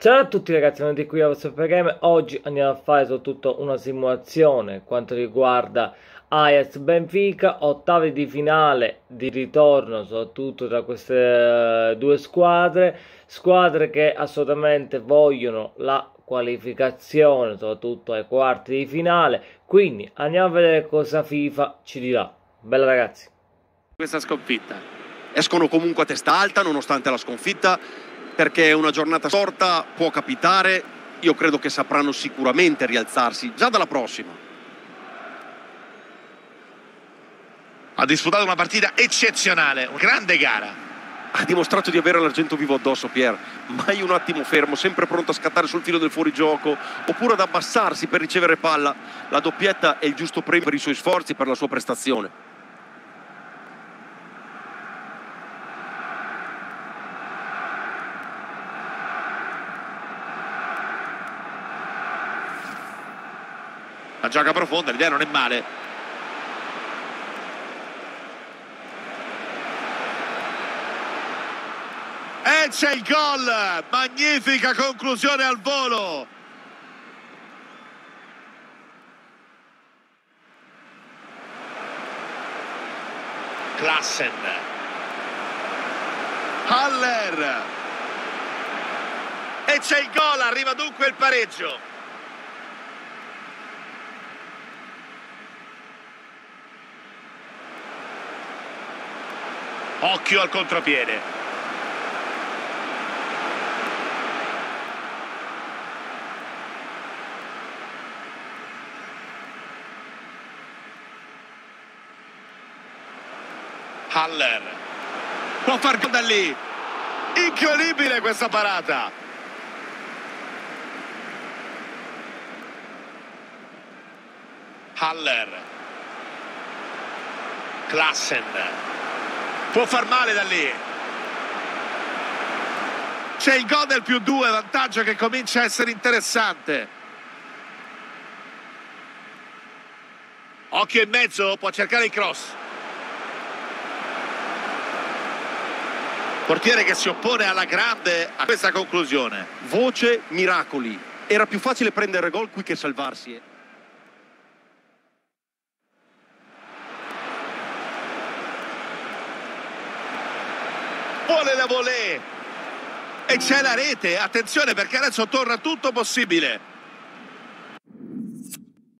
Ciao a tutti ragazzi, benvenuti qui a vostro Game. Oggi andiamo a fare soprattutto una simulazione quanto riguarda Ajax Benfica, ottavi di finale di ritorno soprattutto tra queste uh, due squadre, squadre che assolutamente vogliono la qualificazione soprattutto ai quarti di finale. Quindi andiamo a vedere cosa FIFA ci dirà. Bella ragazzi. Questa sconfitta. Escono comunque a testa alta nonostante la sconfitta perché una giornata sorta può capitare, io credo che sapranno sicuramente rialzarsi già dalla prossima. Ha disputato una partita eccezionale, una grande gara. Ha dimostrato di avere l'argento vivo addosso, Pier. Mai un attimo fermo, sempre pronto a scattare sul filo del fuorigioco, oppure ad abbassarsi per ricevere palla. La doppietta è il giusto premio per i suoi sforzi e per la sua prestazione. La gioca profonda, l'idea non è male. E c'è il gol! Magnifica conclusione al volo! Klassen. Haller. E c'è il gol, arriva dunque il pareggio. Occhio al contropiede. Haller. Può far gol da lì. Incredibile questa parata. Haller. Klassen. Può far male da lì. C'è il gol del più due, vantaggio che comincia a essere interessante. Occhio in mezzo, può cercare il cross. Portiere che si oppone alla grande a questa conclusione. Voce miracoli. Era più facile prendere gol qui che salvarsi. Vuole la volée e c'è la rete attenzione perché adesso torna tutto possibile